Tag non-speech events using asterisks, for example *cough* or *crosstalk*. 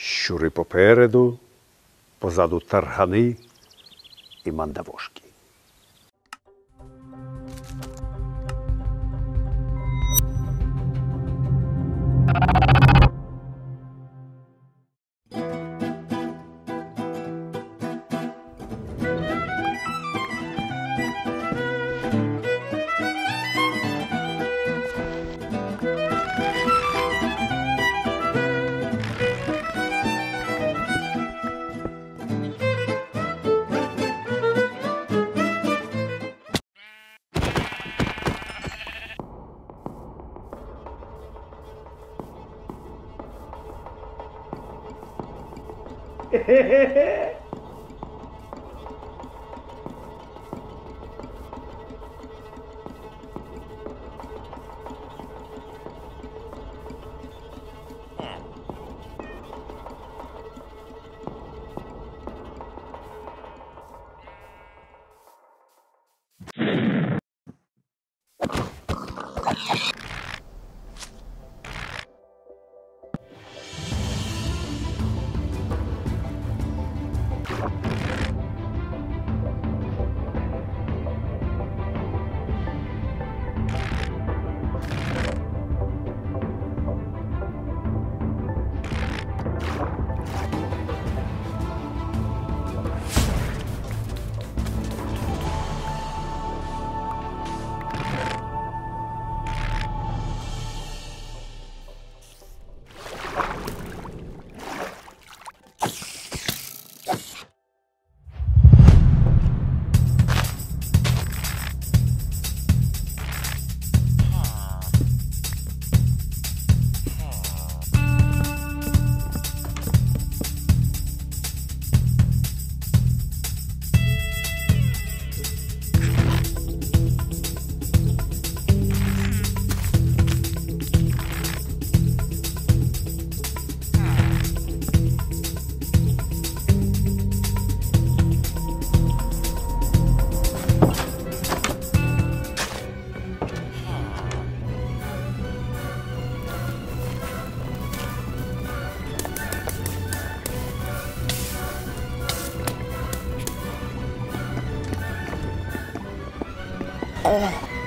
Щури попереду, позаду таргани і мандавошки. hehehehe *laughs* you Oh.